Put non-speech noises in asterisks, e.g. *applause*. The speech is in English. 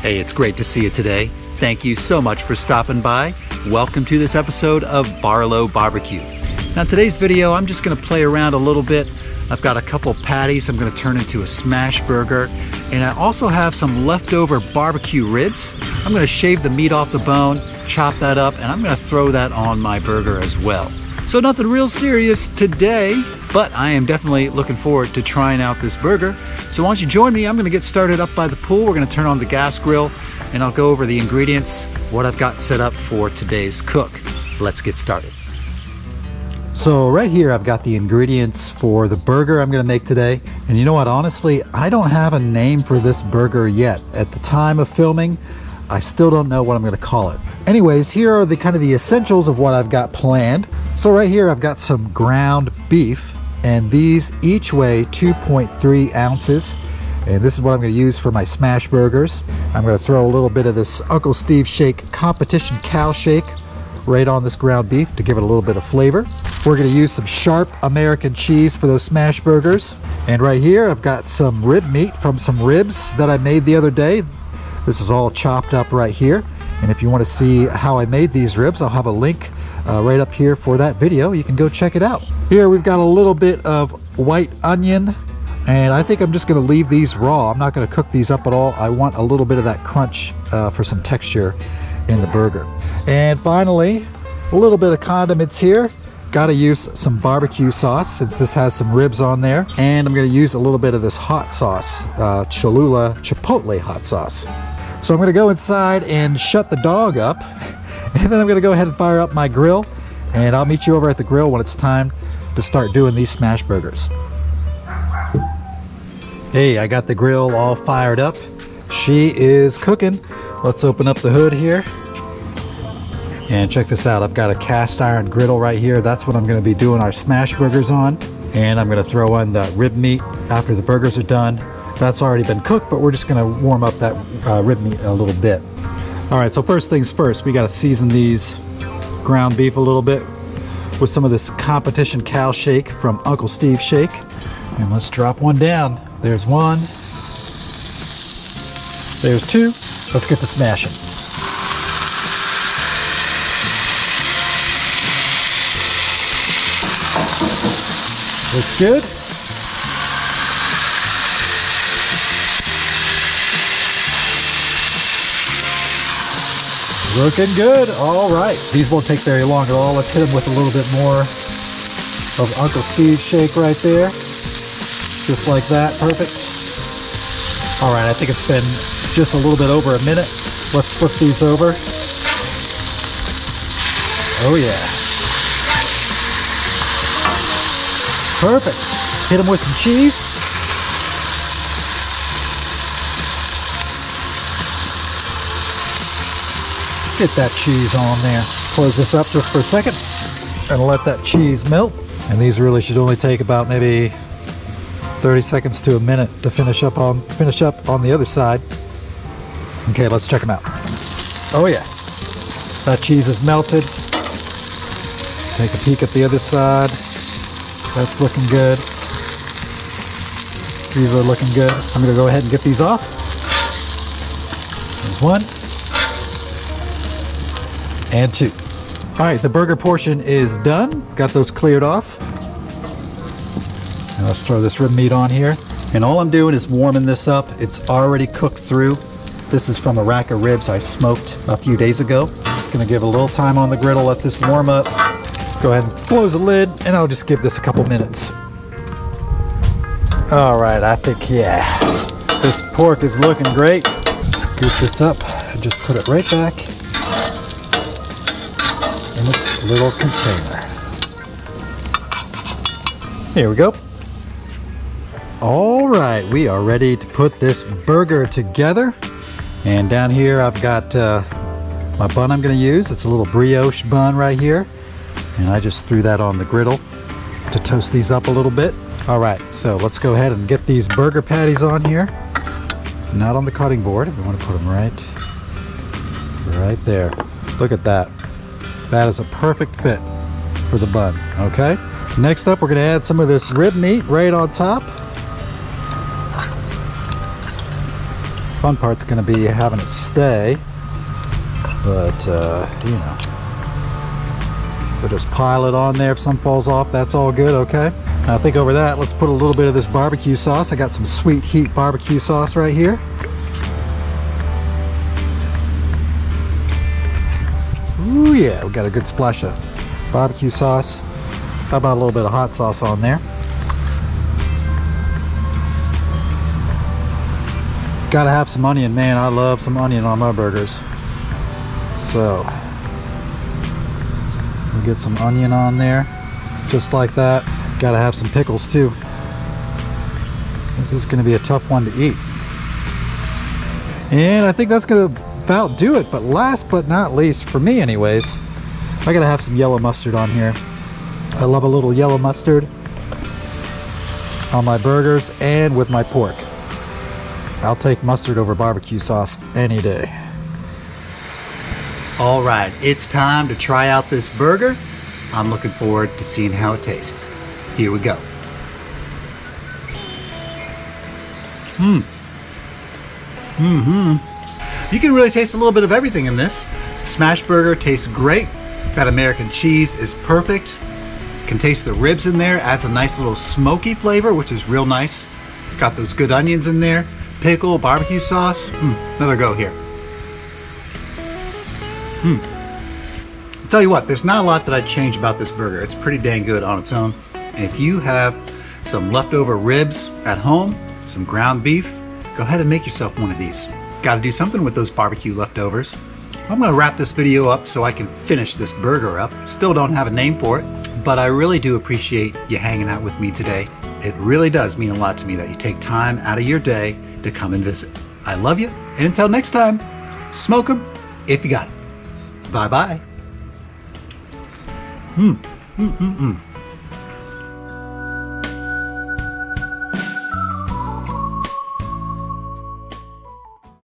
Hey, it's great to see you today. Thank you so much for stopping by. Welcome to this episode of Barlow Barbecue. Now, today's video, I'm just going to play around a little bit. I've got a couple patties I'm going to turn into a smash burger, and I also have some leftover barbecue ribs. I'm going to shave the meat off the bone, chop that up, and I'm going to throw that on my burger as well. So, nothing real serious today, but I am definitely looking forward to trying out this burger. So, why don't you join me? I'm to get started up by the pool. We're to turn on the gas grill and I'll go over the ingredients, what I've got set up for today's cook. Let's get started. So right here I've got the ingredients for the burger I'm going to make today. And you know what, honestly, I don't have a name for this burger yet. At the time of filming, I still don't know what I'm going to call it. Anyways, here are the kind of the essentials of what I've got planned. So right here I've got some ground beef and these each weigh 2.3 ounces. And this is what I'm going to use for my smash burgers. I'm going to throw a little bit of this Uncle Steve Shake Competition Cow Shake right on this ground beef to give it a little bit of flavor. We're going to use some sharp American cheese for those smash burgers. And right here I've got some rib meat from some ribs that I made the other day. This is all chopped up right here. And if you want to see how I made these ribs, I'll have a link uh, right up here for that video. You can go check it out. Here we've got a little bit of white onion and I think I'm just going to leave these raw. I'm not going to cook these up at all. I want a little bit of that crunch uh, for some texture in the burger. And finally, a little bit of condiments here. Got to use some barbecue sauce since this has some ribs on there. And I'm going to use a little bit of this hot sauce, uh, Cholula Chipotle hot sauce. So I'm going to go inside and shut the dog up. *laughs* *laughs* And then I'm going to go ahead and fire up my grill. And I'll meet you over at the grill when it's time to start doing these smash burgers. Hey, I got the grill all fired up. She is cooking. Let's open up the hood here. And check this out. I've got a cast iron griddle right here. That's what I'm going to be doing our smash burgers on. And I'm going to throw in the rib meat after the burgers are done. That's already been cooked, but we're just going to warm up that uh, rib meat a little bit. All right, so first things first, we got to season these ground beef a little bit with some of this competition cow shake from Uncle Steve Shake. And let's drop one down. There's one. There's two. Let's get to smashing. Looks good. Looking good. All right. These won't take very long at all. Let's hit them with a little bit more of Uncle Steve's shake right there. Just like that, perfect. All right, I think it's been just a little bit over a minute. Let's flip these over. Oh yeah. Perfect. Hit them with some cheese. Get that cheese on there. Close this up just for a second and let that cheese melt. And these really should only take about maybe 30 seconds to a minute to finish up on finish up on the other side. Okay, let's check them out. Oh yeah, that cheese is melted. Take a peek at the other side. That's looking good. These are looking good. I'm gonna go ahead and get these off. There's one. And two. All right, the burger portion is done. Got those cleared off. Now let's throw this rib meat on here. And all I'm doing is warming this up. It's already cooked through. This is from a rack of ribs I smoked a few days ago. Just gonna give a little time on the griddle, let this warm up. Go ahead and close the lid, and I'll just give this a couple minutes. All right, I think, yeah, this pork is looking great. Scoop this up and just put it right back in its little container. Here we go. All right, we are ready to put this burger together. And down here I've got uh, my bun I'm gonna use. It's a little brioche bun right here. And I just threw that on the griddle to toast these up a little bit. All right, so let's go ahead and get these burger patties on here. Not on the cutting board. We want to put them right, right there. Look at that. That is a perfect fit for the bun, okay? Next up, we're gonna add some of this rib meat right on top. fun part's going to be having it stay. But, uh, you know, we'll just pile it on there. If some falls off, that's all good, okay? Now I think over that, let's put a little bit of this barbecue sauce. I got some sweet heat barbecue sauce right here. Ooh yeah, we got a good splash of barbecue sauce. How about a little bit of hot sauce on there? Gotta have some onion, man. I love some onion on my burgers. So, we'll get some onion on there, just like that. Gotta have some pickles too. This is gonna be a tough one to eat. And I think that's gonna about do it. But last but not least, for me anyways, I gotta have some yellow mustard on here. I love a little yellow mustard on my burgers and with my pork. I'll take mustard over barbecue sauce any day. All right, it's time to try out this burger. I'm looking forward to seeing how it tastes. Here we go. Hmm. Mm-hmm. You can really taste a little bit of everything in this. Smash burger tastes great. That American cheese is perfect. Can taste the ribs in there. Adds a nice little smoky flavor, which is real nice. Got those good onions in there pickle, barbecue sauce. Hmm, another go here. Hmm. Tell you what, there's not a lot that I'd change about this burger. It's pretty dang good on its own. And if you have some leftover ribs at home, some ground beef, go ahead and make yourself one of these. Got to do something with those barbecue leftovers. I'm going to wrap this video up so I can finish this burger up. Still don't have a name for it, but I really do appreciate you hanging out with me today. It really does mean a lot to me that you take time out of your day to come and visit. I love you, and until next time, smoke them if you got it. Bye bye. Hmm. Mm, mm, mm.